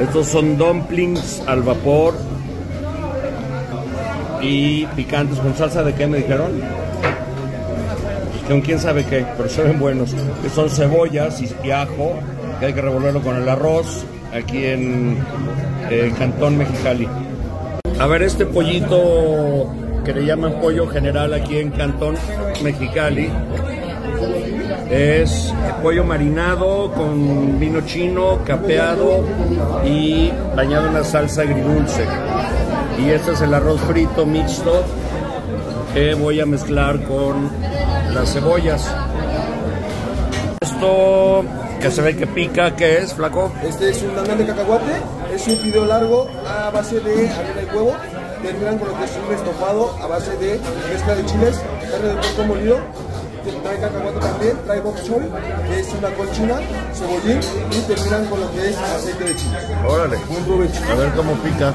Estos son dumplings al vapor y picantes con salsa de qué me dijeron? Con quién sabe qué, pero se ven buenos. Son cebollas y ajo, que hay que revolverlo con el arroz aquí en Cantón Mexicali. A ver, este pollito que le llaman pollo general aquí en Cantón Mexicali es pollo marinado con vino chino, capeado y bañado en una salsa agridulce. Y este es el arroz frito mixto que voy a mezclar con las cebollas. Esto que se ve que pica, ¿qué es, flaco? Este es un danán de cacahuate, es un fideo largo a base de harina y huevo. Terminan con lo que es un estofado a base de mezcla de chiles, carne de puerco molido, trae cacahuate también, trae bok choy, que es una colchina, cebollín y terminan con lo que es aceite de chile. Órale, Buen provecho. a ver cómo pica.